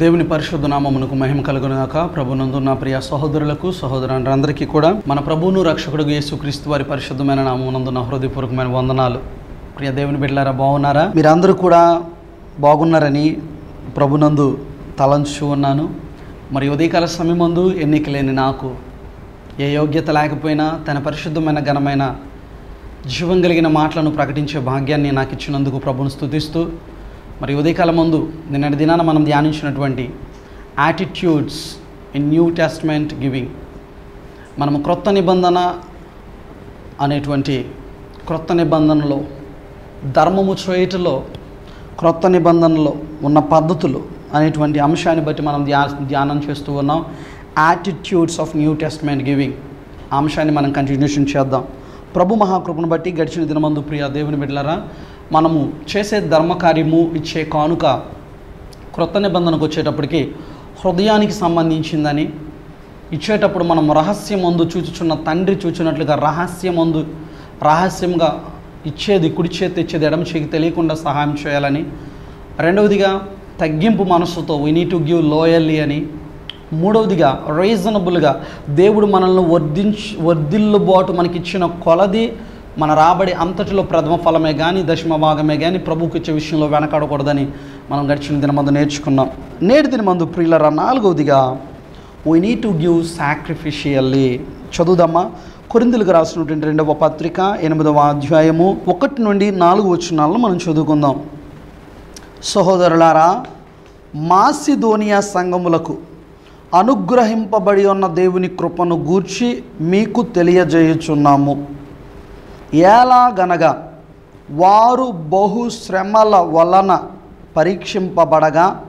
దేవుని పరిశుద్ధ నామమునకు మహిమ కలుగునుగాక. ప్రభునందు నా ప్రియ సహోదరులకు సహోదరులందరికీ కూడా మన ప్రభువును రక్షకుడు యేసుక్రీస్తు వారి పరిశుద్ధమైన నామమునందు నా హృదయపూర్వకమైన వందనాలు. ప్రియ దేవుని బిడ్డలారా బాగున్నారా? మీరందరూ కూడా బాగున్నారని ప్రభునందు తలంచు ఉన్నాను. మరి ఉదయకాల సమయమందు ఎన్నిక లేని నాకు ఏ యోగ్యత లేకపోయినా తన పరిశుద్ధమైన ఘనమైన జీవం కలిగిన మాటలను ప్రకటించే భాగ్యాన్ని నాకు ఇచ్చినందుకు ప్రభుని స్తుతిస్తూ మరి ఉదయకాల ముందు నిన్నటి దినాన మనం ధ్యానించినటువంటి attitudes in new testament giving మనము క్రొత్త నిబంధన అనేటువంటి క్రొత్త నిబంధనలో ధర్మము చేయటలో క్రొత్త నిబంధనలో ఉన్న పద్ధతులు అనేటువంటి అంశాన్ని బట్టి మనం ధ్యా ధ్యానం చేస్తూ ఉన్నాం. Attitudes of new testament giving అంశాన్ని మనం కంటిన్యూషన్ చేద్దాం. ప్రభు మహాకృపను బట్టి గడిచిన దినమందు ప్రియ దేవుని బిడ్డలరా మనము చేసే ధర్మకార్యము ఇచ్చే కానుక క్రొత్త నిబంధనకు వచ్చేటప్పటికి హృదయానికి సంబంధించిందని ఇచ్చేటప్పుడు మనం రహస్యమందు చూచుచున్న తండ్రి చూచినట్లుగా రహస్యమందు రహస్యంగా ఇచ్చేది కుడి చేతి ఇచ్చేది ఎడమ చేతికి తెలియకుండా సహాయం చేయాలని రెండవదిగా తగ్గింపు మనసుతో వీ నీ టు గివ్ లోయల్లీ అని మూడవదిగా రీజనబుల్గా దేవుడు మనల్ని వర్ధించి వర్ధిల్లుబాటు మనకిచ్చిన కొలది మన రాబడి అంతటిలో ప్రథమ ఫలమే కానీ దశమ భాగమే కానీ ప్రభుకి ఇచ్చే విషయంలో వెనకాడకూడదని మనం గడిచిన దినమందు నేర్చుకున్నాం. నేటి దినమందు ప్రియులరా నాలుగవదిగా we need to give sacrificially చదువుదమ్మా కొరిందులకు రాసినటువంటి రెండవ పత్రిక ఎనిమిదవ అధ్యాయము ఒకటి నుండి నాలుగు వచనాలను మనం చదువుకుందాం. సహోదరులారా మాసిధోనియా సంఘములకు అనుగ్రహింపబడి ఉన్న దేవుని కృపను గూర్చి మీకు తెలియజేయుచున్నాము. ఎలాగనగా వారు బహు శ్రమల వలన పరీక్షింపబడగా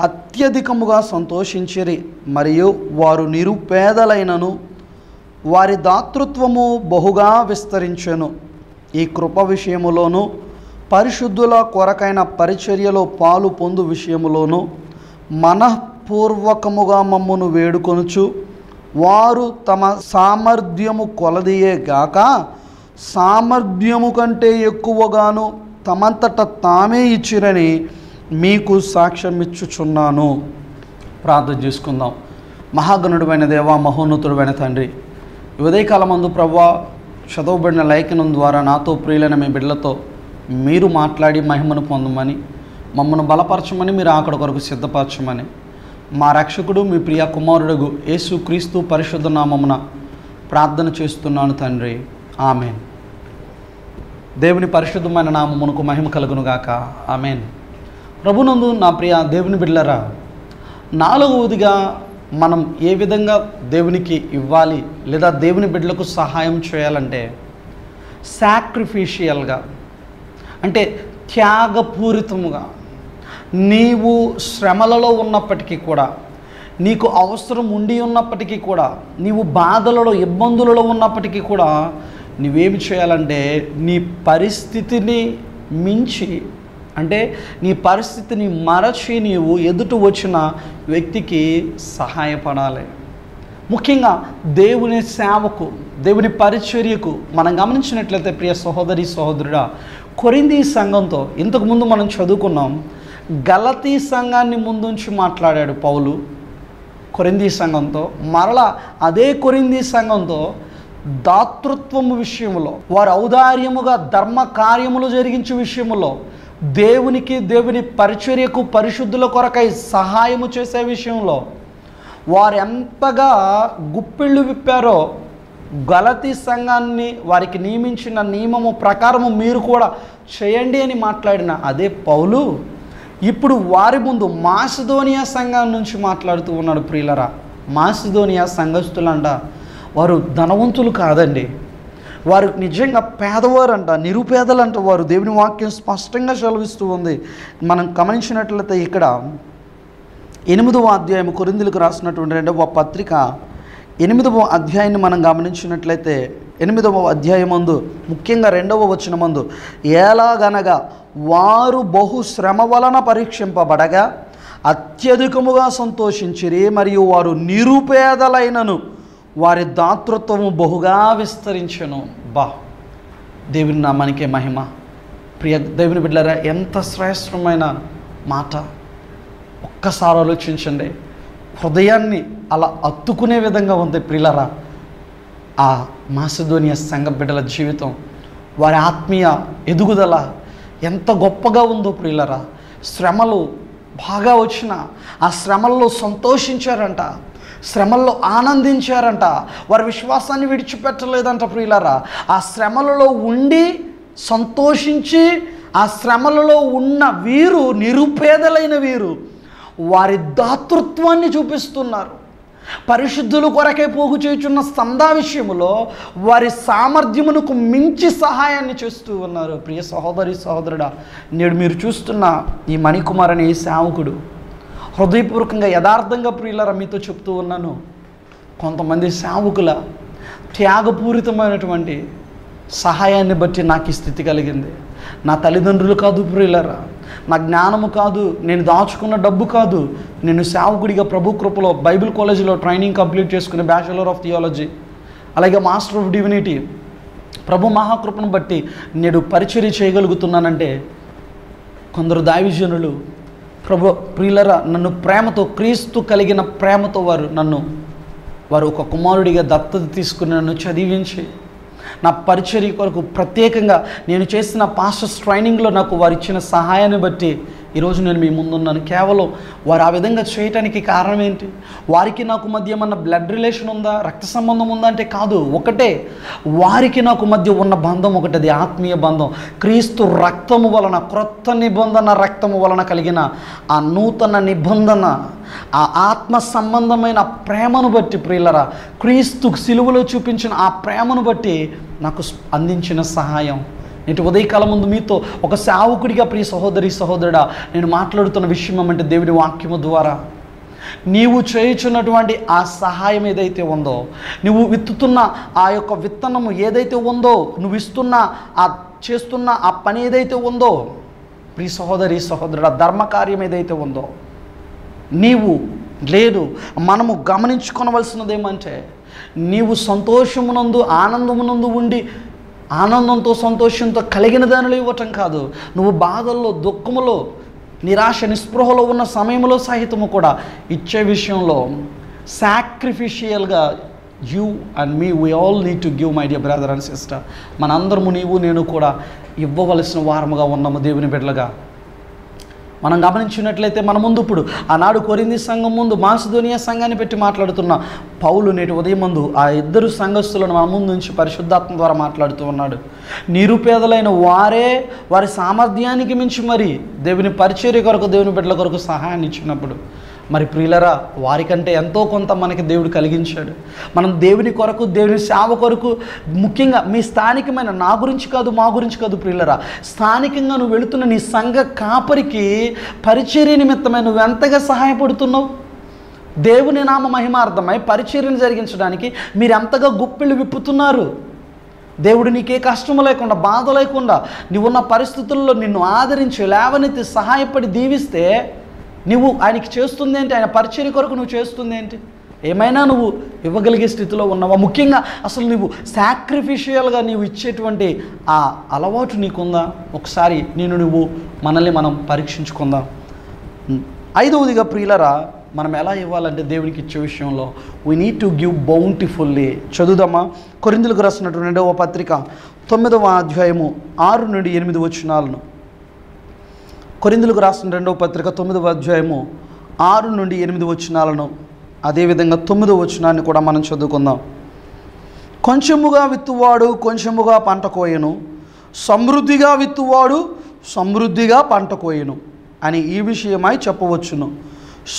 అత్యధికముగా సంతోషించిరి మరియు వారు నిరుపేదలైనను వారి దాతృత్వము బహుగా విస్తరించెను. ఈ కృప విషయములోను పరిశుద్ధుల కొరకైన పరిచర్యలో పాలు పొందు విషయములోను మనఃపూర్వకముగా మమ్మను వేడుకొనుచు వారు తమ సామర్థ్యము కొలదియే గాక సామర్థ్యము కంటే ఎక్కువగాను తమంతట తామే ఇచ్చిరని మీకు సాక్ష్యం ఇచ్చుచున్నాను. ప్రార్థన చేసుకుందాం. మహాగణుడమైన దేవ మహోన్నతుడమైన తండ్రి ఉదయకాలమందు ప్రవ్వా చదవబడిన లేఖనం ద్వారా నాతో ప్రియులైన మీ బిడ్డలతో మీరు మాట్లాడి మహిమను పొందమని మమ్మను బలపరచమని మీరు అక్కడ కొరకు సిద్ధపరచమని మా రక్షకుడు మీ ప్రియ కుమారుడుగు యేసు క్రీస్తు పరిశుద్ధ నామమున ప్రార్థన చేస్తున్నాను తండ్రి. ఆమెన్. దేవుని పరిశుద్ధమైన నామమునకు మహిమ కలుగునుగాక. ఆమెన్. ప్రభునందు నా ప్రియ దేవుని బిడ్డలరా నాలుగవదిగా మనం ఏ విధంగా దేవునికి ఇవ్వాలి లేదా దేవుని బిడ్డలకు సహాయం చేయాలంటే సాక్రిఫిషియల్గా అంటే త్యాగపూరితముగా నీవు శ్రమలలో ఉన్నప్పటికీ కూడా నీకు అవసరం ఉండి ఉన్నప్పటికీ కూడా నీవు బాధలలో ఇబ్బందులలో ఉన్నప్పటికీ కూడా నువ్వేమి చేయాలంటే నీ పరిస్థితిని మించి అంటే నీ పరిస్థితిని మరచి నీవు ఎదుట వచ్చిన వ్యక్తికి సహాయపడాలి. ముఖ్యంగా దేవుని సేవకు దేవుని పరిచర్యకు మనం గమనించినట్లయితే ప్రియ సహోదరి సహోదరుడా కొరింది సంఘంతో ఇంతకుముందు మనం చదువుకున్నాం గలతీ సంఘాన్ని ముందుంచి మాట్లాడాడు పౌలు కొరింది సంఘంతో మరలా అదే కొరింది సంఘంతో దాతృత్వము విషయంలో వారు ఔదార్యముగా ధర్మ కార్యములు జరిగించే విషయంలో దేవునికి దేవుని పరిచర్యకు పరిశుద్ధుల కొరకై సహాయము చేసే విషయంలో వారు ఎంతగా గుప్పిళ్ళు విప్పారో గలతీ సంఘాన్ని వారికి నియమించిన నియమము ప్రకారము మీరు కూడా చేయండి అని మాట్లాడిన అదే పౌలు ఇప్పుడు వారి ముందు మాసిధోనియా సంఘం నుంచి మాట్లాడుతూ ఉన్నాడు ప్రియులరా. మాసిధోనియా సంఘస్థులంట వారు ధనవంతులు కాదండి. వారు నిజంగా పేదవారంట నిరుపేదలంట వారు. దేవుని వాక్యం స్పష్టంగా సెలవిస్తూ ఉంది. మనం గమనించినట్లయితే ఇక్కడ ఎనిమిదవ అధ్యాయం కొరిందులకు రాసినటువంటి రెండవ పత్రిక ఎనిమిదవ అధ్యాయాన్ని మనం గమనించినట్లయితే ఎనిమిదవ అధ్యాయం మందు ముఖ్యంగా రెండవ వచ్చిన మందు ఎలాగనగా వారు బహు శ్రమ వలన పరీక్షింపబడగా అత్యధికముగా సంతోషించిరి మరియు వారు నిరుపేదలైనను వారి దాతృత్వము బహుగా విస్తరించను. బా దేవుని నామానికే మహిమ. ప్రియ దేవుని బిడ్డలారా ఎంత శ్రేష్టమైన మాట. ఒక్కసారి ఆలోచించండి. హృదయాన్ని అలా అత్తుకునే విధంగా ఉంది ప్రిలరా ఆ మాసిధోనియ సంఘ బిడ్డల జీవితం. వారి ఆత్మీయ ఎదుగుదల ఎంత గొప్పగా ఉందో ప్రియులరా శ్రమలు బాగా వచ్చిన ఆ శ్రమల్లో సంతోషించారంట. శ్రమల్లో ఆనందించారంట. వారి విశ్వాసాన్ని విడిచిపెట్టలేదంట ప్రియులారా. ఆ శ్రమలలో ఉండి సంతోషించి ఆ శ్రమలలో ఉన్న వీరు నిరుపేదలైన వీరు వారి దాతృత్వాన్ని చూపిస్తున్నారు. పరిశుద్ధులు కొరకే పోగు చేయుచున్న సందా విషయంలో వారి సామర్థ్యమునకు మించి సహాయాన్ని చేస్తూ ఉన్నారు. ప్రియ సహోదరి సహోదరుడా నేడు మీరు చూస్తున్న ఈ మణికుమార్ అనే సేవకుడు హృదయపూర్వకంగా యథార్థంగా ప్రియులరా మీతో చెప్తూ ఉన్నాను. కొంతమంది సేవకుల త్యాగపూరితమైనటువంటి సహాయాన్ని బట్టి నాకు ఈ స్థితి కలిగింది. నా తల్లిదండ్రులు కాదు ప్రియులరా. నా జ్ఞానము కాదు నేను దాచుకున్న డబ్బు కాదు. నేను సేవకుడిగా ప్రభు కృపలో బైబిల్ కాలేజీలో ట్రైనింగ్ కంప్లీట్ చేసుకునే బ్యాచులర్ ఆఫ్ థియాలజీ అలాగే మాస్టర్ ఆఫ్ డివినిటీ ప్రభు మహాకృపను బట్టి నేడు పరిచర్య చేయగలుగుతున్నానంటే కొందరు దావిజనులు ప్రభు ప్రియులరా నన్ను ప్రేమతో క్రీస్తు కలిగిన ప్రేమతో వారు నన్ను వారు ఒక కుమారుడిగా దత్తత తీసుకుని నన్ను చదివించి నా పరిచర్య కొరకు ప్రత్యేకంగా నేను చేసిన పాస్టర్స్ ట్రైనింగ్లో నాకు వారు ఇచ్చిన సహాయాన్ని బట్టి ఈరోజు నేను మీ ముందున్నాను. కేవలం వారు ఆ విధంగా చేయటానికి కారణం ఏంటి? వారికి నాకు మధ్య ఏమన్నా బ్లడ్ రిలేషన్ ఉందా? రక్త సంబంధం ఉందా అంటే కాదు. ఒకటే వారికి నాకు మధ్య ఉన్న బంధం ఒకటి అది ఆత్మీయ బంధం. క్రీస్తు రక్తము వలన క్రొత్త నిబంధన రక్తము వలన కలిగిన ఆ నూతన నిబంధన ఆ ఆత్మ సంబంధమైన ప్రేమను బట్టి ప్రియులరా క్రీస్తు సిలువలో చూపించిన ఆ ప్రేమను బట్టి నాకు అందించిన సహాయం. నేటి ఉదయకాలం ముందు మీతో ఒక సేవకుడిగా ప్రియ సహోదరి సహోదరుడా నేను మాట్లాడుతున్న విషయం ఏమంటే దేవుని వాక్యము ద్వారా. నీవు చేయుచున్నటువంటి ఆ సహాయం ఏదైతే ఉందో నువ్వు విత్తుతున్న ఆ యొక్క విత్తనము ఏదైతే ఉందో నువ్వు ఇస్తున్న ఆ చేస్తున్న ఆ పని ఏదైతే ఉందో ప్రియ సహోదరి సహోదరుడ ధర్మకార్యం ఏదైతే ఉందో నీవు లేదు మనము గమనించుకొనవలసినది ఏమంటే నీవు సంతోషమునందు ఆనందమునందు ఉండి ఆనందంతో సంతోషంతో కలిగిన దానిలో ఇవ్వటం కాదు. నువ్వు బాధల్లో దుఃఖములో నిరాశ నిస్పృహలో ఉన్న సమయంలో సహితము కూడా ఇచ్చే విషయంలో సాక్రిఫిషియల్గా you and me we all need to give my dear brother and sister మనందరము నీవు నేను కూడా ఇవ్వవలసిన వారముగా ఉన్నాము దేవుని బిడ్డలుగా. మనం గమనించినట్లయితే మన ముందు ఇప్పుడు ఆనాడు కొరింది సంఘం ముందు మాసిధోనియా సంఘాన్ని పెట్టి మాట్లాడుతున్న పౌలు నేటి ఉదయం ముందు ఆ ఇద్దరు సంఘస్థులను మన ముందు నుంచి పరిశుద్ధాత్మ ద్వారా మాట్లాడుతూ ఉన్నాడు. నిరుపేదలైన వారే వారి సామర్థ్యానికి మించి మరి దేవుని పరిచర్య కొరకు దేవుని బిడ్డల కొరకు సహాయాన్ని ఇచ్చినప్పుడు మరి ప్రియులరా వారికంటే ఎంతో కొంత మనకి దేవుడు కలిగించాడు. మనం దేవుని కొరకు దేవుని సేవ కొరకు ముఖ్యంగా మీ స్థానికమైన నా గురించి కాదు మా గురించి కాదు ప్రియులరా స్థానికంగా నువ్వు వెళుతున్న నీ సంఘ కాపరికి పరిచర్య నిమిత్తమై నువ్వు ఎంతగా సహాయపడుతున్నావు? దేవుని నామ మహిమార్థమై పరిచర్యను జరిగించడానికి మీరు ఎంతగా గుప్పిళ్ళు విప్పుతున్నారు? దేవుడు నీకే కష్టము లేకుండా బాధ లేకుండా నువ్వున్న పరిస్థితుల్లో నిన్ను ఆదరించి లేవనెత్తి సహాయపడి దీవిస్తే నువ్వు ఆయనకి చేస్తుంది ఏంటి ఆయన పరిచయం కొరకు నువ్వు చేస్తుంది ఏంటి ఏమైనా నువ్వు ఇవ్వగలిగే స్థితిలో ఉన్నావా? ముఖ్యంగా అసలు నువ్వు సాక్రిఫిషియల్గా నీవు ఇచ్చేటువంటి ఆ అలవాటు నీకుందా? ఒకసారి నేను నువ్వు మనల్ని మనం పరీక్షించుకుందాం. ఐదవదిగా ప్రియులరా మనం ఎలా ఇవ్వాలంటే దేవునికి ఇచ్చే విషయంలో we need to give bountifully చదువుదామా? కొరిందులకు రాసినటువంటి రెండవ పత్రిక తొమ్మిదవ అధ్యాయము ఆరు నుండి ఎనిమిది వచ్చినాలను కొరిందులకు రాసిన రెండవ పత్రిక తొమ్మిదవ అధ్యాయము ఆరు నుండి ఎనిమిది వచనాలను అదేవిధంగా తొమ్మిదవ వచనాన్ని కూడా మనం చదువుకుందాం. కొంచెముగా విత్తువాడు కొంచెముగా పంట కోయను సమృద్ధిగా విత్తువాడు సమృద్ధిగా పంట కోయను అని ఈ విషయమై చెప్పవచ్చును.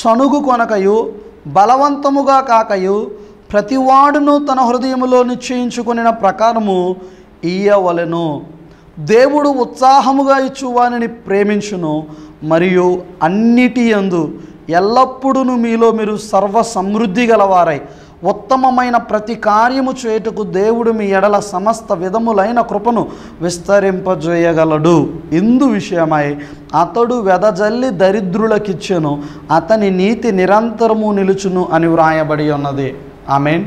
సనుగు కొనకయు బలవంతముగా కాకయు ప్రతివాడును తన హృదయములో నిశ్చయించుకొనిన ప్రకారము ఇయ్యవలెను. దేవుడు ఉత్సాహముగా ఇచ్చువానిని ప్రేమించును మరియు అన్నిటి యందు ఎల్లప్పుడూ మీలో మీరు సర్వ సమృద్ధి గలవారై ఉత్తమమైన ప్రతి కార్యము చేయుటకు దేవుడు మీ ఎడల సమస్త విధములైన కృపను విస్తరింపజేయగలడు. ఇందు విషయమై అతడు వెదజల్లి దరిద్రులకిచ్చెను అతని నీతి నిరంతరము నిలుచును అని వ్రాయబడి ఉన్నది. ఆమెన్.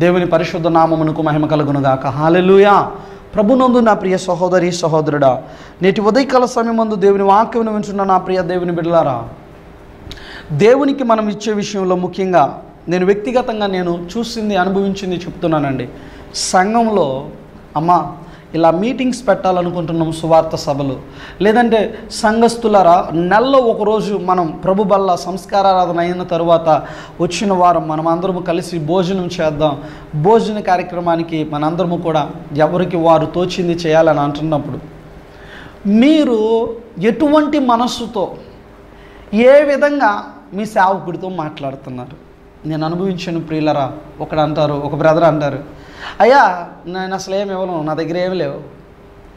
దేవుని పరిశుద్ధ నామమునకు మహిమ కలుగునుగాక. హాలెలుయా ప్రభునందు నా ప్రియ సహోదరి సహోదరుడా నేటి ఉదయకాల సమయమందు దేవుని వాక్యం వింటున్న నా ప్రియ దేవుని బిడ్డలారా దేవునికి మనం ఇచ్చే విషయంలో ముఖ్యంగా నేను వ్యక్తిగతంగా నేను చూసింది అనుభవించింది చెప్తున్నానండి. సంఘంలో అమ్మ ఇలా మీటింగ్స్ పెట్టాలనుకుంటున్నాం సువార్త సభలు. లేదంటే సంఘస్థులరా నెలలో ఒకరోజు మనం ప్రభు బల్ల సంస్కారారాధన అయిన తర్వాత వచ్చిన వారం మనం అందరము కలిసి భోజనం చేద్దాం. భోజన కార్యక్రమానికి మనందరము కూడా ఎవరికి వారు తోచింది చేయాలని అంటున్నప్పుడు మీరు ఎటువంటి మనస్సుతో ఏ విధంగా మీ సేవకుడితో మాట్లాడుతున్నారు? నేను అనుభవించాను ప్రియులరా ఒకడు అంటారు ఒక బ్రదర్ అంటారు అయ్యా నేను అసలు ఏమి ఇవ్వను నా దగ్గర ఏమి లేవు.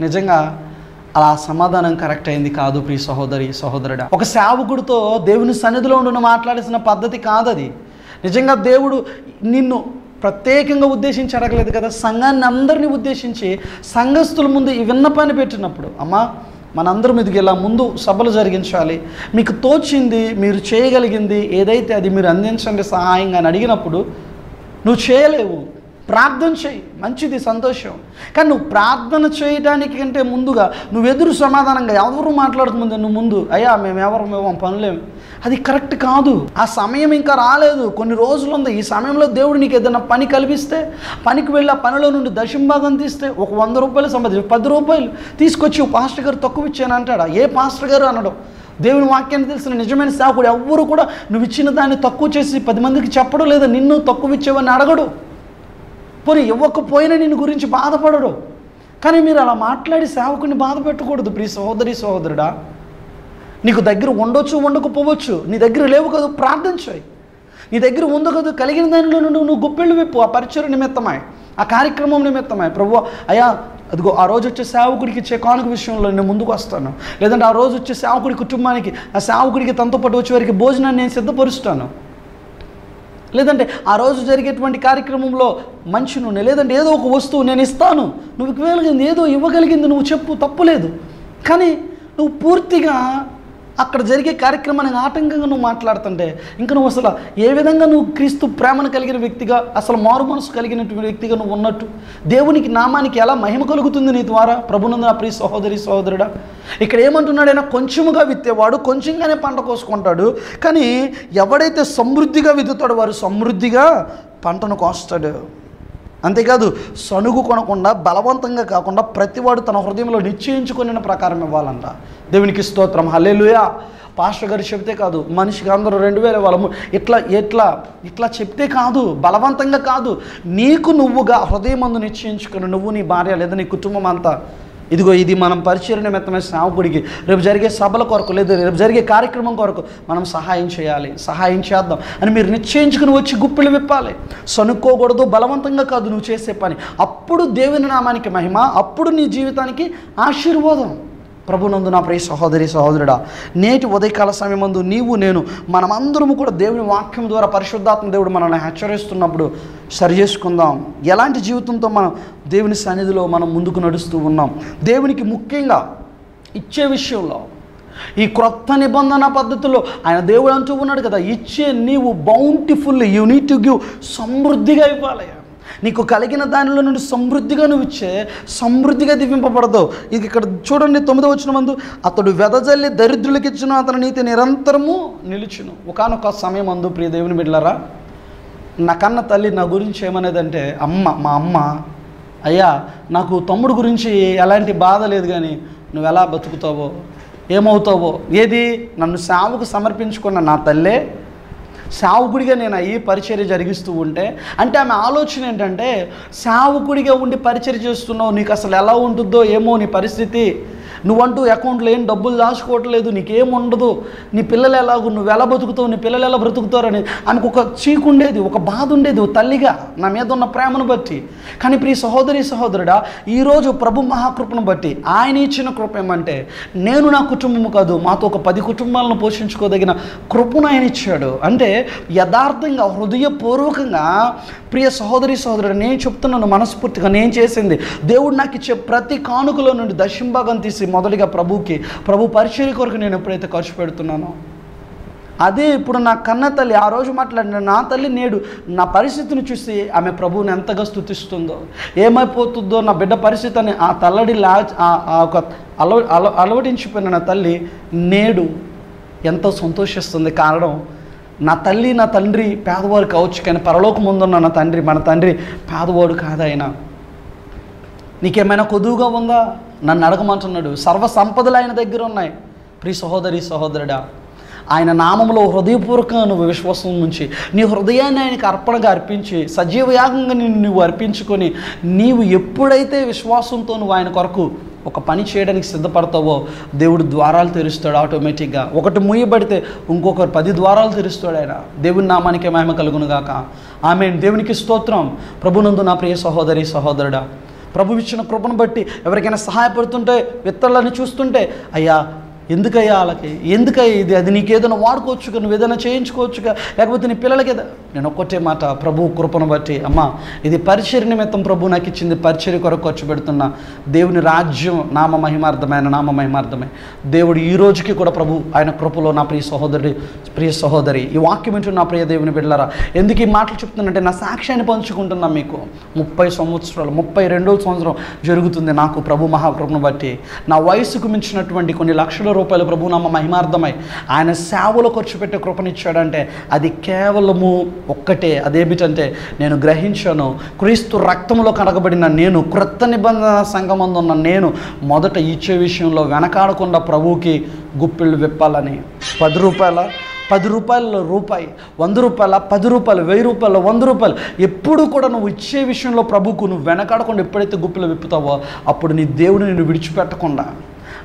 నిజంగా అలా సమాధానం కరెక్ట్ అయింది కాదు ప్రియ సహోదరి సహోదరుడా. ఒక సేవకుడితో దేవుని సన్నిధిలో ఉండి మాట్లాడాల్సిన పద్ధతి కాదు అది నిజంగా దేవుడు నిన్ను ప్రత్యేకంగా ఉద్దేశించి అడగలేదు కదా? సంఘాన్ని అందరినీ ఉద్దేశించి సంఘస్థుల ముందు ఈ విన్నపాన్ని పెట్టినప్పుడు అమ్మా మనందరం మీదకి ఇలా ముందు సభలు జరిగించాలి. మీకు తోచింది మీరు చేయగలిగింది ఏదైతే అది మీరు అందించండి సహాయంగా అని అడిగినప్పుడు నువ్వు చేయలేవు. ప్రార్థన చేయి. మంచిది సంతోషం. కానీ నువ్వు ప్రార్థన చేయడానికి కంటే ముందుగా నువ్వు ఎదురు సమాధానంగా ఎవరు మాట్లాడుతుంది నువ్వు ముందు అయ్యా మేము ఎవరు మేము పనులేము అది కరెక్ట్ కాదు. ఆ సమయం ఇంకా రాలేదు. కొన్ని రోజులు ఉంది. ఈ సమయంలో దేవుడు నీకు ఏదైనా పని కల్పిస్తే పనికి వెళ్ళి ఆ పనిలో నుండి దశంభాగం తీస్తే ఒక వంద రూపాయలు సంపాదించి పది రూపాయలు తీసుకొచ్చి పాస్టర్ గారు తక్కువ ఇచ్చాను అంటాడా? ఏ పాస్టర్ గారు? అనడం. దేవుని వాక్యాన్ని తెలిసిన నిజమైన సేవకుడు ఎవ్వరు కూడా నువ్వు ఇచ్చిన దాన్ని తక్కువ చేసి పది మందికి చెప్పడం లేదా? నిన్ను తక్కువ ఇచ్చేవని అడగడు. పోనీ ఇవ్వకపోయినా నిన్ను గురించి బాధపడడు. కానీ మీరు అలా మాట్లాడి సేవకుని బాధ పెట్టకూడదు ప్రియ సహోదరి సహోదరుడా. నీకు దగ్గర ఉండొచ్చు ఉండకపోవచ్చు. నీ దగ్గర లేవు కదా ప్రార్థించాయి నీ దగ్గర ఉందో కదా కలిగిన దానిలో నుండి నువ్వు గుప్పెళ్ళు విప్పు ఆ పరిచయ నిమిత్తమై ఆ కార్యక్రమం నిమిత్తమై. ప్రభు అయ్యా అదిగో ఆ రోజు వచ్చే సేవకుడికి ఇచ్చే కానుక విషయంలో నేను ముందుకు వస్తాను. లేదంటే ఆ రోజు వచ్చే సేవకుడి కుటుంబానికి ఆ సేవకుడికి తనతో పాటు వచ్చే వారికి భోజనాన్ని నేను సిద్ధపరుస్తాను. లేదంటే ఆ రోజు జరిగేటువంటి కార్యక్రమంలో మనిషి నువ్వు లేదంటే ఏదో ఒక వస్తువు నేను ఇస్తాను. నువ్వు ఇవ్వగలిగింది ఏదో ఇవ్వగలిగింది నువ్వు చెప్పు తప్పులేదు కానీ నువ్వు పూర్తిగా అక్కడ జరిగే కార్యక్రమానికి ఆటంకంగా నువ్వు మాట్లాడుతుంటే ఇంకా నువ్వు అసలు ఏ విధంగా నువ్వు క్రీస్తు ప్రేమను కలిగిన వ్యక్తిగా అసలు మారు మనసు కలిగినటువంటి వ్యక్తిగా నువ్వు ఉన్నట్టు దేవునికి నామానికి ఎలా మహిమ కలుగుతుంది నీ ద్వారా? ప్రభునందు నా ప్రియ సహోదరి సహోదరుడా ఇక్కడ ఏమంటున్నాడైనా కొంచెముగా విత్తేవాడు కొంచెంగానే పంట కోసుకుంటాడు కానీ ఎవడైతే సమృద్ధిగా విత్తుతాడో వారు సమృద్ధిగా పంటను కోస్తాడు. అంతేకాదు సనుగు కొనకుండా బలవంతంగా కాకుండా ప్రతివాడు తన హృదయంలో నిశ్చయించుకుని ప్రకారం ఇవ్వాలంట. దేవునికి స్తోత్రం. హల్లెలూయా. పాస్టర్ గారు చెప్తే కాదు మనిషికి అందరూ రెండు వేల వాళ్ళము. ఇట్లా ఎట్లా ఇట్లా చెప్తే కాదు బలవంతంగా కాదు. నీకు నువ్వుగా హృదయం అందు నిశ్చయించుకుని నువ్వు నీ భార్య లేదా నీ కుటుంబం అంతా ఇదిగో ఇది మనం పరిచయ నిమిత్తమైన సేవకుడికి రేపు జరిగే సభల కొరకు లేదు రేపు జరిగే కార్యక్రమం కొరకు మనం సహాయం చేయాలి. సహాయం చేద్దాం. అని మీరు నిశ్చయించుకుని వచ్చి గుప్పిలు విప్పాలి. సనుక్కోకూడదు బలవంతంగా కాదు నువ్వు చేసే పని. అప్పుడు దేవుని నామానికి మహిమ అప్పుడు నీ జీవితానికి ఆశీర్వాదం. ప్రభునందు నా ప్రియ సహోదరి సహోదరుడా నేటి ఉదయకాల సమయమందు నీవు నేను మనమందరము కూడా దేవుని వాక్యం ద్వారా పరిశుద్ధాత్మ దేవుడు మనల్ని హెచ్చరిస్తున్నప్పుడు సరి చేసుకుందాం. ఎలాంటి జీవితంతో మనం దేవుని సన్నిధిలో మనం ముందుకు నడుస్తూ ఉన్నాం? దేవునికి ముఖ్యంగా ఇచ్చే విషయంలో ఈ క్రొత్త నిబంధన పద్ధతిలో ఆయన దేవుడు అంటూ ఉన్నాడు కదా ఇచ్చే నీవు బౌంటిఫుల్ యూనిట్ గివ్ సమృద్ధిగా ఇవ్వాలి నీకు కలిగిన దానిలో నుండి సమృద్ధిగా నువ్వు ఇచ్చే సమృద్ధిగా దివింపబడదు ఇది ఇక్కడ చూడండి తొమ్మిదో వచ్చిన మందు అతడు వెదజల్లి దరిద్రులకు ఇచ్చిన అతని నీతి నిరంతరము నిలిచును. ఒకనొక సమయం అందు ప్రియ దేవుని బిడ్డలారా నా కన్న తల్లి నా గురించి ఏమనేదంటే అమ్మ మా అమ్మ అయ్యా నాకు తమ్ముడు గురించి ఎలాంటి బాధ లేదు కానీ నువ్వు ఎలా బతుకుతావో ఏమవుతావో ఏది నన్ను సావుకు సమర్పించుకున్న నా తల్లే సేవకుడిగా నేను అయ్యి పరిచర్య జరిగిస్తూ ఉంటే అంటే ఆమె ఆలోచన ఏంటంటే సేవకుడిగా ఉండి పరిచర్య చేస్తున్నావు నీకు అసలు ఎలా ఉంటుందో ఏమో నీ పరిస్థితి. నువ్వంటూ అకౌంట్లో ఏం డబ్బులు దాచుకోవట్లేదు నీకేం ఉండదు. నీ పిల్లలు ఎలాగో నువ్వు ఎలా బతుకుతావు నీ పిల్లలు ఎలా బ్రతుకుతారని ఆమెకు ఒక చీకు ఉండేది ఒక బాధ ఉండేది తల్లిగా నా మీద ఉన్న ప్రేమను బట్టి. కానీ ప్రియ సహోదరి సహోదరుడా ఈరోజు ప్రభు మహాకృపను బట్టి ఆయన ఇచ్చిన కృప ఏమంటే నేను నా కుటుంబము కాదు మాతో ఒక పది కుటుంబాలను పోషించుకోదగిన కృపను ఆయన ఇచ్చాడు. అంటే యథార్థంగా హృదయపూర్వకంగా ప్రియ సహోదరి సహోదరుడు నేను చెప్తున్నాను మనస్ఫూర్తిగా నేను చేసింది. దేవుడు నాకు ఇచ్చే ప్రతి కానుకలో నుండి దశంభాగం తీసి మొదటిగా ప్రభుకి ప్రభు పరిచయం కొరకు నేను ఎప్పుడైతే ఖర్చు పెడుతున్నానో అదే ఇప్పుడు నా కన్న తల్లి ఆ రోజు మాట్లాడిన నా తల్లి నేడు నా పరిస్థితిని చూసి ఆమె ప్రభువుని ఎంతగా స్థుతిస్తుందో ఏమైపోతుందో నా బిడ్డ పరిస్థితి అని ఆ తల్లడి లా ఒక అలవ అల అలవడించిపోయిన నా తల్లి నేడు ఎంతో సంతోషిస్తుంది. కారణం నా తల్లి నా తండ్రి పేదవాడు కావచ్చు కానీ పరలోకం ముందున్న నా తండ్రి మన తండ్రి పేదవాడు కాదైనా నీకేమైనా కొదువుగా ఉందా? నన్ను అడగమంటున్నాడు. సర్వ సంపదలు ఆయన దగ్గర ఉన్నాయి. ప్రి సహోదరి సహోదరుడా ఆయన నామంలో హృదయపూర్వకంగా నువ్వు విశ్వాసం నుంచి నీ హృదయాన్ని ఆయనకి అర్పణగా అర్పించి సజీవయాగంగా నిన్ను నువ్వు అర్పించుకొని నీవు ఎప్పుడైతే విశ్వాసంతో నువ్వు ఆయన కొరకు ఒక పని చేయడానికి సిద్ధపడతావో దేవుడు ద్వారాలు తెరుస్తాడు ఆటోమేటిక్గా. ఒకటి మూయబడితే ఇంకొకరు పది ద్వారాలు తెరుస్తాడు ఆయన. దేవుని నామానికి మహిమ కలుగును గాక. ఆమె దేవునికి స్తోత్రం. ప్రభునందు నా ప్రియ సహోదరి సహోదరుడా ప్రభు ఇచ్చిన కృపను బట్టి ఎవరికైనా సహాయపడుతుంటే విత్తళ్ళని చూస్తుంటే అయ్యా ఎందుకయ్యా వాళ్ళకి? ఎందుకయ్యా ఇది? అది నీకేదైనా వాడుకోవచ్చుగా? నువ్వు ఏదైనా చేయించుకోవచ్చుగా? లేకపోతే నీ పిల్లలకి నేను ఒక్కటే మాట ప్రభు కృపను బట్టి. అమ్మా ఇది పరిచర్ నిమిత్తం ప్రభు నాకు ఇచ్చింది పరిచర్ కొరకు ఖర్చు పెడుతున్నా దేవుని రాజ్యం నామ మహిమార్థమైన నామ మహిమార్థమే. దేవుడు ఈ రోజుకి కూడా ప్రభు ఆయన కృపలో నా ప్రియ సహోదరి ప్రియ సహోదరి ఈ వాక్యం ఏంటో నా ప్రియ దేవుని బిడ్డలారా ఎందుకు ఈ మాటలు చెప్తున్నానంటే నా సాక్ష్యాన్ని పంచుకుంటున్నా మీకు. ముప్పై సంవత్సరాలు ముప్పై రెండో సంవత్సరం జరుగుతుంది నాకు ప్రభు మహాకృపను బట్టి. నా వయసుకు మించినటువంటి కొన్ని లక్షల రూపాయలు ప్రభు నమ్మ మహిమార్థమై ఆయన సేవలో ఖర్చు పెట్టే కృపనిచ్చాడంటే అది కేవలము ఒక్కటే. అదేమిటంటే నేను గ్రహించాను క్రీస్తు రక్తంలో కడగబడిన నేను క్రొత్త నిబంధన సంఘమందున్న నేను మొదట ఇచ్చే విషయంలో వెనకాడకుండా ప్రభువుకి గుప్పిళ్ళు విప్పాలని. పది రూపాయల పది రూపాయల రూపాయి వంద రూపాయల పది రూపాయలు వెయ్యి రూపాయలు వంద రూపాయలు ఎప్పుడు కూడా నువ్వు ఇచ్చే విషయంలో ప్రభుకు నువ్వు వెనకాడకుండా ఎప్పుడైతే గుప్పిలు విప్పుతావో అప్పుడు నీ దేవుడు నిన్ను విడిచిపెట్టకుండా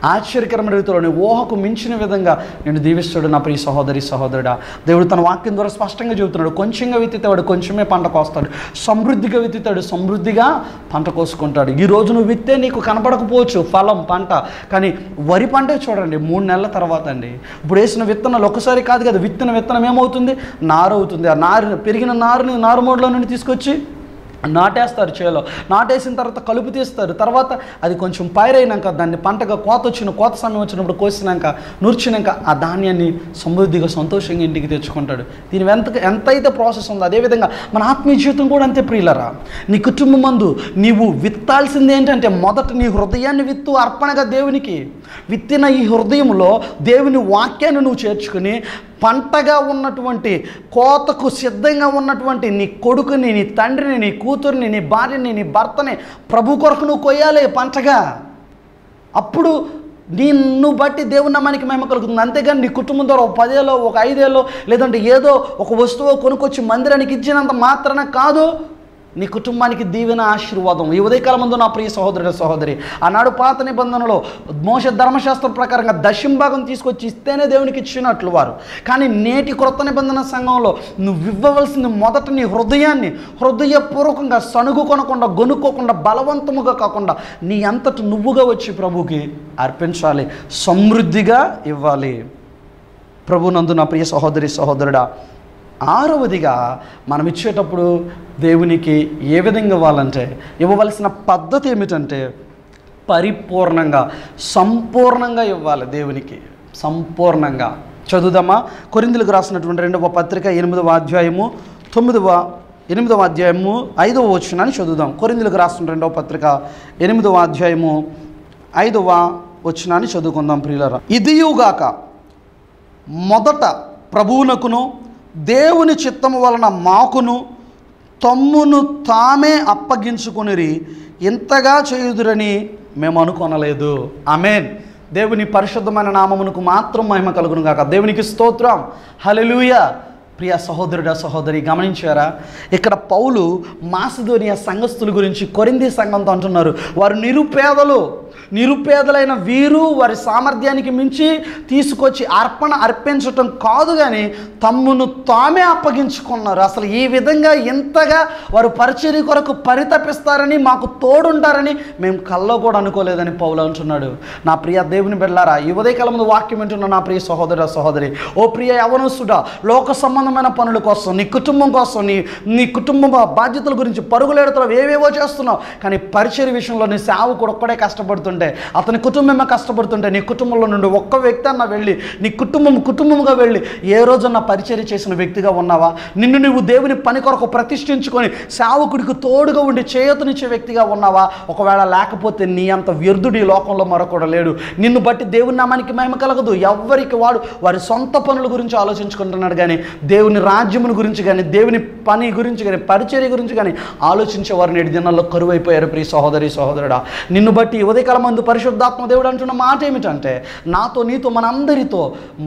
ఆశ్చర్యకరమైన రీతిలో నీ ఊహకు మించిన విధంగా నేను దీవిస్తాడు నా ప్రియ సహోదరి సహోదరుడా. దేవుడు తన వాక్యం ద్వారా స్పష్టంగా చెబుతున్నాడు. కొంచెంగా విత్తితేవాడు కొంచెమే పంట కోస్తాడు. సమృద్ధిగా విత్తితాడు సమృద్ధిగా పంట కోసుకుంటాడు. ఈ రోజు నువ్వు విత్తే నీకు కనపడకపోవచ్చు. ఫలం పంట. కానీ వరి పంటే చూడండి మూడు నెలల తర్వాత అండి. ఇప్పుడు వేసిన విత్తనాలు ఒకసారి కాదు కదా విత్తన విత్తనం ఏమవుతుంది? నారు అవుతుంది ఆ నారు పెరిగిన నారుని నారుమూడలో నుండి తీసుకొచ్చి నాటేస్తారు చేలో. నాటేసిన తర్వాత కలుపు తీస్తారు. తర్వాత అది కొంచెం పైరైనాక దాన్ని పంటగా కోత వచ్చిన కోత సమయం వచ్చినప్పుడు కోసినాక నూర్చినాక ఆ ధాన్యాన్ని సమృద్ధిగా సంతోషంగా ఇంటికి తెచ్చుకుంటాడు. దీని ఎంత ఎంతైతే ప్రాసెస్ ఉందో అదేవిధంగా మన ఆత్మీయ జీవితం కూడా అంతే ప్రియులరా. నీ కుటుంబం మందు నీవు విత్తాల్సింది ఏంటంటే మొదట నీ హృదయాన్ని విత్తు అర్పణగా దేవునికి. విత్తిన ఈ హృదయంలో దేవుని వాక్యాన్ని నువ్వు చేర్చుకుని పంటగా ఉన్నటువంటి కోతకు సిద్ధంగా ఉన్నటువంటి నీ కొడుకుని నీ తండ్రిని నీ కూతుర్ని నీ భార్యని నీ భర్తని ప్రభు కొరకు నువ్వు కొయ్యాలి పంటగా. అప్పుడు నిన్ను బట్టి దేవుని నమ్మానికి మహిమ కలుగుతుంది. అంతేగాని నీ కుటుంబం ద్వారా ఒక పదేలో ఒక ఐదేలో లేదంటే ఏదో ఒక వస్తువు కొనుక్కొచ్చి మందిరానికి ఇచ్చినంత మాత్రమే కాదు. నీ కుటుంబానికి దీవెన ఆశీర్వాదం. ఈ ఉదయకాలం ముందు నా ప్రియ సహోదరుడు సహోదరి ఆనాడు పాత నిబంధనలో మోస ధర్మశాస్త్రం ప్రకారంగా దశంభాగం తీసుకొచ్చి ఇస్తేనే దేవునికి ఇచ్చినట్లు వారు. కానీ నేటి క్రొత్త నిబంధన సంఘంలో నువ్వు ఇవ్వవలసిన మొదట నీ హృదయాన్ని హృదయపూర్వకంగా సనుగు కొనకుండా గొనుక్కోకుండా బలవంతముగా కాకుండా నీ అంతటి నువ్వుగా వచ్చి ప్రభుకి అర్పించాలి. సమృద్ధిగా ఇవ్వాలి. ప్రభునందు నా ప్రియ సహోదరి సహోదరుడా ఆరవదిగా మనం ఇచ్చేటప్పుడు దేవునికి ఏ విధంగా ఇవ్వాలంటే ఇవ్వవలసిన పద్ధతి ఏమిటంటే పరిపూర్ణంగా సంపూర్ణంగా ఇవ్వాలి దేవునికి. సంపూర్ణంగా. చదువుదామా? కొరిందులకు రాసినటువంటి రెండవ పత్రిక ఎనిమిదవ అధ్యాయము తొమ్మిదవ ఎనిమిదవ అధ్యాయము ఐదవ వచనాన్ని చదువుదాం. కొరిందులకు రాసిన రెండవ పత్రిక ఎనిమిదవ అధ్యాయము ఐదవ వచనాన్ని చదువుకుందాం ప్రియులరా. ఇదియుగాక మొదట ప్రభువునకును దేవుని చిత్తము వలన మాకును తమ్మును తామే అప్పగించుకుని ఇంతగా చేయుదురని మేము అనుకొనలేదు అమెన్ దేవుని పరిశుద్ధమైన నామమునకు మాత్రం మహిమ కలుగును కాక దేవునికి స్తోత్రం. హల్లెలూయ. ప్రియ సహోదరుడ సహోదరి గమనించారా? ఇక్కడ పౌలు మాసిధోనియ సంఘస్థుల గురించి కొరింది సంఘంతో అంటున్నారు. వారు నిరుపేదలు. నిరుపేదలైన వీరు వారి సామర్థ్యానికి మించి తీసుకొచ్చి అర్పణ అర్పించటం కాదు కానీ తమ్మును తామే అప్పగించుకున్నారు. అసలు ఈ విధంగా ఇంతగా వారు పరిచర్య కొరకు పరితపిస్తారని మాకు తోడుంటారని మేము కల్లో కూడా అనుకోలేదని పౌలు అంటున్నాడు. నా ప్రియ దేవుని బిడ్డారా ఈ ఉదయకాలం వాక్యం వింటున్న నా ప్రియ సహోదర సహోదరి. ఓ ప్రియ యవనస్తుడా లోక సంబంధమైన పనుల కోసం నీ కుటుంబం కోసం నీ నీ కుటుంబ బాధ్యతల గురించి పరుగులేడుతున్నావు ఏవేవో చేస్తున్నావు. కానీ పరిచయ విషయంలో నీ సేవకుడు ఒక్కడే కష్టపడుతుంటే అతని కుటుంబమే కష్టపడుతుంటే నీ కుటుంబంలో నుండి ఒక్క వ్యక్తి అన్న వెళ్ళి నీ కుటుంబం కుటుంబంగా వెళ్ళి ఏ రోజున్న పరిచర్య చేసిన వ్యక్తిగా ఉన్నావా? నిన్ను నువ్వు దేవుని పని కొరకు ప్రతిష్ఠించుకొని సేవకుడికి తోడుగా ఉండి చేయతనిచ్చే వ్యక్తిగా ఉన్నావా? ఒకవేళ లేకపోతే నీ అంత వ్యర్థుడు ఈ లోకంలో మరొకడు లేడు. నిన్ను బట్టి దేవుని నామానికి మహిమ కలగదు. ఎవ్వరికి వాడు వారి సొంత పనుల గురించి ఆలోచించుకుంటున్నాడు కానీ దేవుని రాజ్యముని గురించి కానీ దేవుని పని గురించి కానీ పరిచర్య గురించి కానీ ఆలోచించేవారు నేటి దినాల్లో కరువైపోయారు. ప్రియ సహోదరి సహోదరుడా నిన్ను బట్టి ఉదయకాల మందు పరిశుద్ధాత్మ దేవుడు అంటున్న మాట ఏమిటంటే నాతో నీతో మనందరితో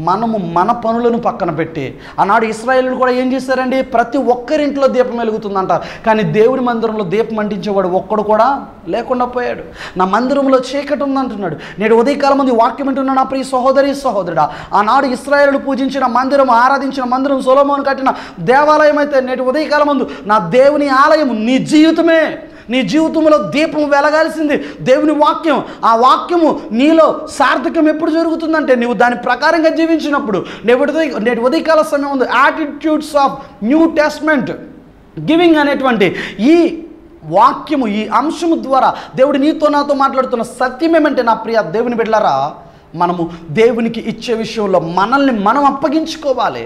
మనము మన పనులను పక్కన పెట్టి ఆనాడు ఇస్రాయేల్ కూడా ఏం చేశారండి? ప్రతి ఒక్కరింట్లో దీపం వెలుగుతుందంట. కానీ దేవుని మందిరంలో దీపం అంటించేవాడు ఒక్కడు కూడా లేకుండా పోయాడు. నా మందిరంలో చీకటి ఉందంటున్నాడు. నేడు ఉదయకాలం మంది వాక్యం అంటున్నాడు నా ప్రియ సహోదరి సహోదరుడా ఆనాడు ఇస్రాయేలు పూజించిన మందిరం ఆరాధించిన మందిరం సొలోమోను కట్టిన దేవాలయం అయితే నేటి ఉదయకాలం మందు నా దేవుని ఆలయం నీ జీవితమే. నీ జీవితంలో దీపం వెలగాల్సింది. దేవుని వాక్యం ఆ వాక్యము నీలో సార్థకం ఎప్పుడు జరుగుతుందంటే నీవు దాని ప్రకారంగా జీవించినప్పుడు నేటి ఉదయ నేటి ఉదయకాల సమయం ఉంది attitudes of new testament giving అనేటువంటి ఈ వాక్యము ఈ అంశము ద్వారా దేవుడు నీతో నాతో మాట్లాడుతున్న సత్యం ఏమంటే నా ప్రియ దేవుని బిడ్డలారా మనము దేవునికి ఇచ్చే విషయంలో మనల్ని మనం అప్పగించుకోవాలి.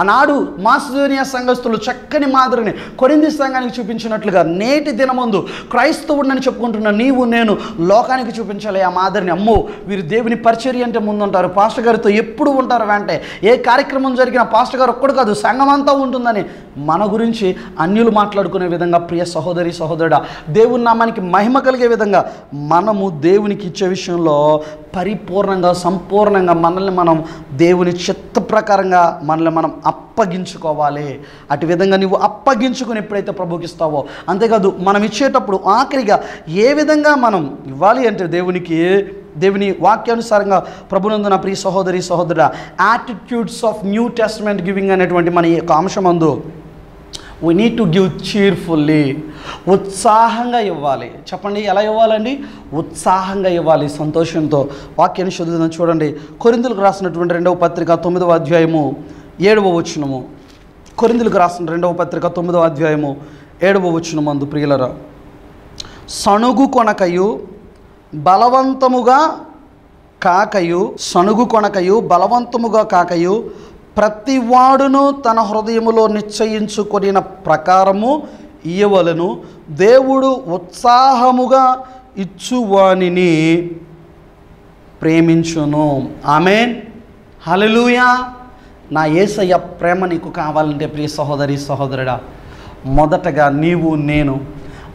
ఆనాడు మాసిదోనియా సంఘస్థులు చక్కని మాదిరిని కొరింది సంఘానికి చూపించినట్లుగా నేటి దినమందు క్రైస్తవుడిని చెప్పుకుంటున్న నీవు నేను లోకానికి చూపించాలి ఆ మాదిరిని. అమ్మో వీరు దేవుని పరిచర్య అంటే ముందుంటారు. పాస్టర్ గారితో ఎప్పుడు ఉంటారు వెంటే. ఏ కార్యక్రమం జరిగినా పాస్టర్ గారు ఒక్కడు కాదు సంఘం అంతా ఉంటుందని మన గురించి అన్యులు మాట్లాడుకునే విధంగా ప్రియ సహోదరి సహోదరుడా దేవుని నామానికి మహిమ కలిగే విధంగా మనము దేవునికి ఇచ్చే విషయంలో పరిపూర్ణంగా సంపూర్ణంగా మనల్ని మనం దేవుని చిత్త ప్రకారంగా మనల్ని మనం అప్పగించుకోవాలి. అటు విధంగా నువ్వు అప్పగించుకుని ఎప్పుడైతే ప్రభుకి ఇస్తావో అంతేకాదు మనం ఇచ్చేటప్పుడు ఆఖరిగా ఏ విధంగా మనం ఇవ్వాలి అంటే దేవునికి దేవుని వాక్యానుసారంగా ప్రభునందు నా ప్రియ సహోదరి సహోదర attitudes of new testament giving అనేటువంటి మన యొక్క అంశం అందు we need to give cheerfully ఉత్సాహంగా ఇవ్వాలి. చెప్పండి ఎలా ఇవ్వాలండి? ఉత్సాహంగా ఇవ్వాలి సంతోషంతో. వాక్యాన్ని చదువుదాం చూడండి. కొరిందులకు రాసినటువంటి రెండవ పత్రిక తొమ్మిదవ అధ్యాయము ఏడవ వచనము. కొరిందులకు రాసిన రెండవ పత్రిక తొమ్మిదవ అధ్యాయము ఏడవ వచనము అందు ప్రియులరా సణుగు కొనకయు బలవంతముగా కాకయు సణుగు కొనకయు బలవంతముగా కాకయు ప్రతివాడును తన హృదయములో నిశ్చయించుకొనిన ప్రకారము ఇయ్యవలను. దేవుడు ఉత్సాహముగా ఇచ్చువానిని ప్రేమించును. ఆమెన్. హలలుయా నా ఏసయ్య ప్రేమ నీకు కావాలంటే ప్రియ సహోదరి సహోదరుడా మొదటగా నీవు నేను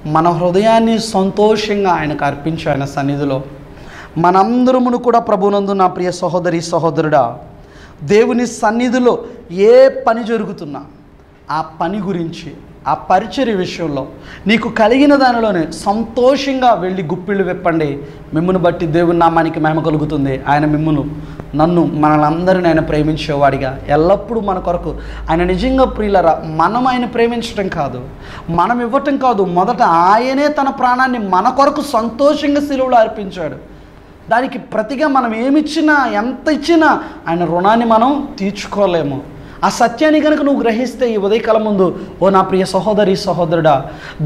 మన హృదయాన్ని సంతోషంగా ఆయనకు అర్పించు ఆయన సన్నిధిలో. మనందరమును కూడా ప్రభునందు నా ప్రియ సహోదరి సహోదరుడా దేవుని సన్నిధిలో ఏ పని జరుగుతున్నా ఆ పని గురించి ఆ పరిచర్య విషయంలో నీకు కలిగిన దానిలోనే సంతోషంగా వెళ్ళి గుప్పిళ్ళు విప్పండి. మిమ్మును బట్టి దేవుని నామానికి మహిమ కలుగుతుంది. ఆయన మిమ్మును నన్ను మనలందరిని ఆయన ప్రేమించేవాడిగా. ఎల్లప్పుడూ మన కొరకు ఆయన నిజంగా ప్రియులరా మనం ఆయన ప్రేమించడం కాదు. మనం ఇవ్వటం కాదు. మొదట ఆయనే తన ప్రాణాన్ని మన కొరకు సంతోషంగా సిలువలో అర్పించాడు. దానికి ప్రతిగా మనం ఏమిచ్చినా ఎంత ఇచ్చినా ఆయన రుణాన్ని మనం తీర్చుకోలేము. ఆ సత్యాన్ని కనుక నువ్వు గ్రహిస్తే ఈ ఉదయకాలం ముందు ఓ నా ప్రియ సహోదరి సహోదరుడా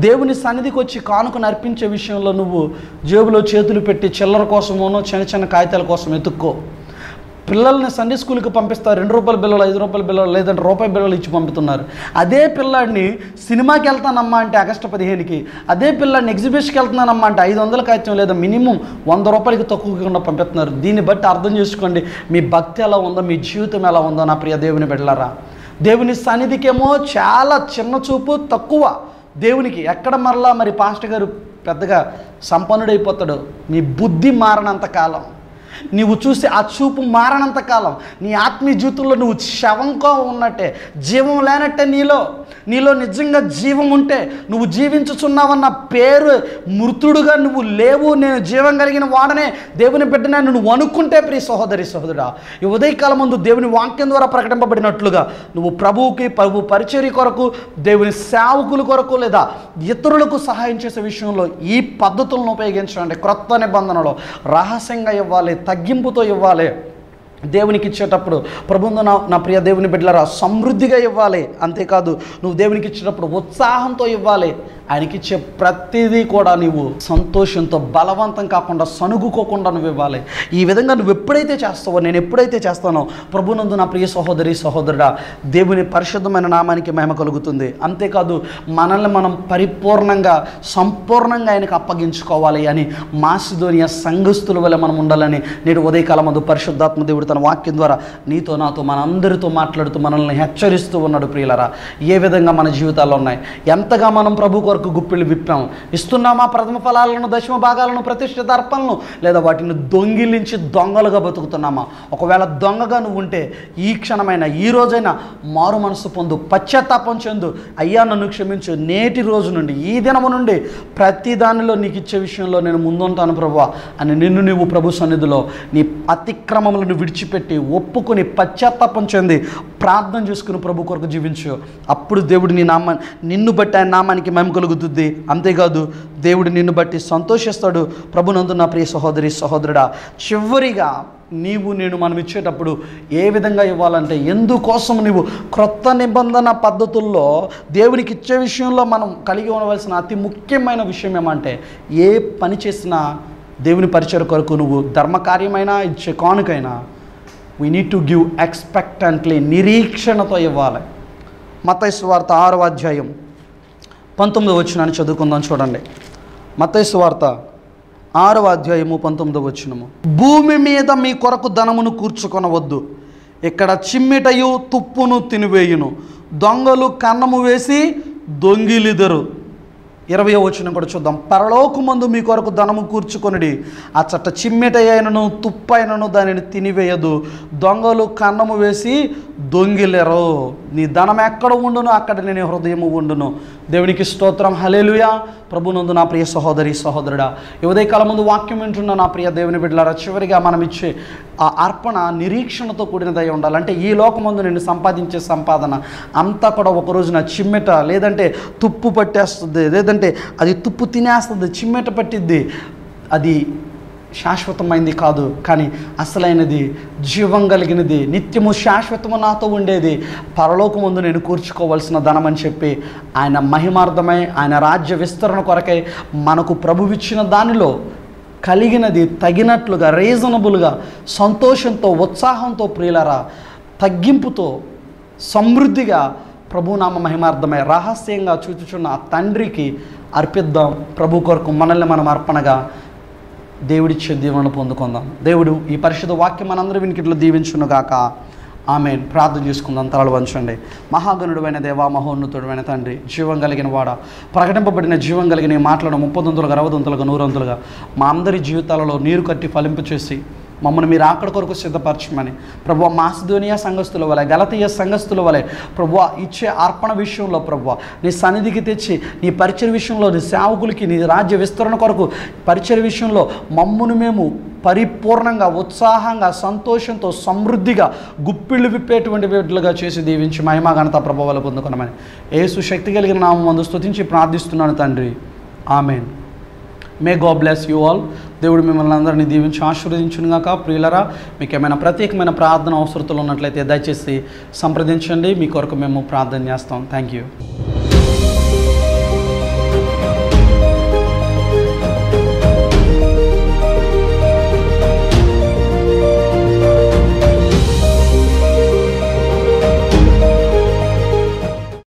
దేవుని సన్నిధికి వచ్చి కానుకను అర్పించే విషయంలో నువ్వు జేబులో చేతులు పెట్టి చిల్లర కోసమోనో చిన్న చిన్న కాగితాల కోసం ఎత్తుక్కో పిల్లల్ని సండే స్కూల్కి పంపిస్తారు. రెండు రూపాయల బిల్లలు ఐదు రూపాయల బిల్లలు లేదంటే రూపాయి బిల్లలు ఇచ్చి పంపుతున్నారు. అదే పిల్లాడిని సినిమాకి వెళ్తానమ్మా అంటే ఆగస్టు పదిహేనుకి. అదే పిల్లాడిని ఎగ్జిబిషన్కి వెళ్తున్నానమ్మా అంటే ఐదు వందల కాగితం లేదా మినిమం వంద రూపాయలకి తక్కువకుండా పంపిస్తున్నారు. దీన్ని బట్టి అర్థం చేసుకోండి. మీ భక్తి ఎలా ఉందో మీ జీవితం ఎలా ఉందో నా ప్రియ దేవుని బిడ్డలారా. దేవుని సన్నిధికేమో చాలా చిన్న చూపు తక్కువ. దేవునికి ఎక్కడ మరలా మరి పాస్టర్ గారు పెద్దగా సంపన్నుడైపోతాడు? మీ బుద్ధి మారనంత కాలం. నీవు చూసి ఆ చూపు మారనంత కాలం. నీ ఆత్మీయ జీవితంలో నువ్వు శవంకో ఉన్నట్టే జీవం లేనట్టే నీలో. నీలో నిజంగా జీవం ఉంటే నువ్వు జీవించుచున్నావన్న పేరు మృతుడుగా నువ్వు లేవు. నేను జీవం కలిగిన వాడనే దేవుని బిడ్డనే నువ్వు అనుకుంటే ప్రియ సహోదరి సహోదరుడా ఈ ఉదయకాలం ముందు దేవుని వాక్యం ద్వారా ప్రకటింపబడినట్లుగా నువ్వు ప్రభువుకి ప్రభు పరిచర్య కొరకు దేవుని సేవకుల కొరకు లేదా ఇతరులకు సహాయం చేసే విషయంలో ఈ పద్ధతులను ఉపయోగించండి. క్రొత్త నిబంధనలో రహస్యంగా ఇవ్వాలి తగ్గింపుతో ఇవ్వాలి. దేవునికి ఇచ్చేటప్పుడు ప్రభుందు నా నా ప్రియ దేవుని బిడ్డలరా సమృద్ధిగా ఇవ్వాలి. అంతేకాదు నువ్వు దేవునికి ఇచ్చేటప్పుడు ఉత్సాహంతో ఇవ్వాలి. ఆయనకి ఇచ్చే ప్రతిదీ కూడా నీవు సంతోషంతో బలవంతం కాకుండా సనుగుకోకుండా నువ్వు ఇవ్వాలి. ఈ విధంగా నువ్వు ఎప్పుడైతే చేస్తావో నేను ఎప్పుడైతే చేస్తానో ప్రభునందు నా ప్రియ సహోదరి సహోదరుడా దేవుని పరిశుద్ధమైన నామానికి మహిమ కలుగుతుంది. అంతేకాదు మనల్ని మనం పరిపూర్ణంగా సంపూర్ణంగా ఆయనకు అప్పగించుకోవాలి అని మాసిధోనియ సంఘస్థుల వల్ల మనం ఉండాలని నేడు ఉదయకాలం మందు పరిశుద్ధాత్మ దేవుడు తన వాక్యం ద్వారా నీతో నాతో మనందరితో మాట్లాడుతూ మనల్ని హెచ్చరిస్తూ ఉన్నాడు ప్రియులరా. ఏ విధంగా మన జీవితాల్లో ఉన్నాయి? ఎంతగా మనం ప్రభు వరకు గుప్పిళ్ళు విప్పాం. ఇస్తున్నామా ప్రథమ ఫలాలను దశమ భాగాలను ప్రతిష్ఠిత అర్పణలను లేదా వాటిని దొంగిలించి దొంగలుగా బతుకుతున్నామా? ఒకవేళ దొంగగా నువ్వు ఉంటే ఈ క్షణమైన ఈ రోజైనా మారు మనసు పొందు పశ్చాత్తాపం చెందు. అయ్యా నన్ను క్షమించు. నేటి రోజు నుండి ఈ దినము నుండి ప్రతి దానిలో నీకు ఇచ్చే విషయంలో నేను ముందుంటాను ప్రభు అని నిన్ను నీవు ప్రభు సన్నిధిలో నీ అతిక్రమములను విడిచిపెట్టి ఒప్పుకొని పశ్చాత్తాపం చెంది ప్రార్థన చేసుకుని ప్రభు కొరకు జీవించు. అప్పుడు దేవుడు నీ నామా నిన్ను బట్టి ఆయన నామానికి మేము కలుగుతుంది. అంతేకాదు దేవుడు నిన్ను బట్టి సంతోషిస్తాడు. ప్రభునందు నా ప్రియ సహోదరి సహోదరుడా చివరిగా నీవు నేను మనం ఇచ్చేటప్పుడు ఏ విధంగా ఇవ్వాలంటే ఎందుకోసం నీవు క్రొత్త నిబంధన పద్ధతుల్లో దేవునికి ఇచ్చే విషయంలో మనం కలిగి ఉండవలసిన అతి ముఖ్యమైన విషయం ఏమంటే ఏ పని చేసినా దేవుని పరిచయ కొరకు నువ్వు ధర్మకార్యమైనా ఇచ్చే కానుకైనా we need to give expectantly నిరీక్షణతో ఇవ్వాలి. మత వార్త ఆరో అధ్యాయం పంతొమ్మిది వచ్చినాన్ని చదువుకుందాం చూడండి. మతైసు వార్త ఆరవ అధ్యాయము పంతొమ్మిదో వచ్చినము భూమి మీద మీ కొరకు ధనమును కూర్చుకొనవద్దు. ఇక్కడ చిమ్మిటయు తుప్పును తినివేయును. దొంగలు కన్నము వేసి దొంగిలిదరు. ఇరవై వచ్చిన కూడా చూద్దాం. పరలోకమందు మీ కొరకు ధనము కూర్చుకొనిడి. ఆ చట్ట చిమ్మెట అయినను తుప్పైనను దానిని తినివేయదు. దొంగలు కన్నము వేసి దొంగిలెరో నీ ధనం ఎక్కడ ఉండును అక్కడ నేను హృదయము ఉండును. దేవునికి స్తోత్రం. హలేలుయా ప్రభునందు నా ప్రియ సహోదరి సహోదరుడా ఇవదే ఉదయకాలం ముందు వాక్యం వింటున్న నా ప్రియ దేవుని బిడ్డలారా చివరిగా మనం ఇచ్చే ఆ అర్పణ నిరీక్షణతో కూడినదై ఉండాలి. అంటే ఈ లోకమందు నేను సంపాదించే సంపాదన అంతా కూడా ఒక రోజున చిమ్మెట లేదంటే తుప్పు పట్టేస్తుంది లేదంటే అది తుప్పు తినేస్తుంది చిమ్మెట పట్టిద్ది. అది శాశ్వతమైంది కాదు కానీ అసలైనది జీవం కలిగినది నిత్యము శాశ్వతము నాతో ఉండేది. పరలోకముందు నేను కూర్చుకోవాల్సిన ధనమని చెప్పి ఆయన మహిమార్థమై ఆయన రాజ్య విస్తరణ కొరకై మనకు ప్రభువిచ్చిన దానిలో కలిగినది తగినట్లుగా రీజనబుల్గా సంతోషంతో ఉత్సాహంతో ప్రియులరా తగ్గింపుతో సమృద్ధిగా ప్రభునామ మహిమార్థమై రహస్యంగా చూచుచున్న ఆ తండ్రికి అర్పిద్దాం. ప్రభు కొరకు మనల్ని మనం అర్పణగా దేవుడిచ్చే దీవెనలు పొందుకుందాం. దేవుడు ఈ పరిశుద్ధ వాక్యం మనందరూ వినికిట్లో దీవించునుగాక ఆమె ప్రార్థన చేసుకుందాం. తలలు వంచండి. మహాగణుడువైన దేవా మహోన్నతుడైన తండ్రి జీవం కలిగిన వాడ ప్రకటింపబడిన జీవం కలిగిన మాటలను ముప్పదొంతులుగా అరవదొంతులుగా నూరొంతులుగా మా అందరి జీవితాలలో నీరు కట్టి ఫలింపు చేసి మమ్మల్ని మీరు అక్కడ కొరకు సిద్ధపరచమని. ప్రభు మాసిధోనియా సంఘస్థుల వలె గలతీయ సంఘస్థుల వలె ప్రభు ఇచ్చే అర్పణ విషయంలో ప్రభు నీ సన్నిధికి తెచ్చి నీ పరిచయ విషయంలో నీ సేవకులకి నీ రాజ్య విస్తరణ కొరకు పరిచయ విషయంలో మమ్మును మేము పరిపూర్ణంగా ఉత్సాహంగా సంతోషంతో సమృద్ధిగా గుప్పిళ్ళు విప్పేటువంటి బిడ్డలుగా చేసి దీవించి మహిమా ఘనత ప్రభావాలు పొందుకున్నామని ఏసు శక్తి కలిగిన నామం మందు స్తుతించి ప్రార్థిస్తున్నాను తండ్రి. Amen. May God bless you all. దేవుడు మిమ్మల్ని అందరినీ దీవించి ఆశీర్వదించునుగాక. ప్రియులరా మీకు ఏమైనా ప్రత్యేకమైన ప్రార్థన అవసరతలు ఉన్నట్లయితే దయచేసి సంప్రదించండి. మీ కొరకు మేము ప్రార్థన చేస్తాం. Thank you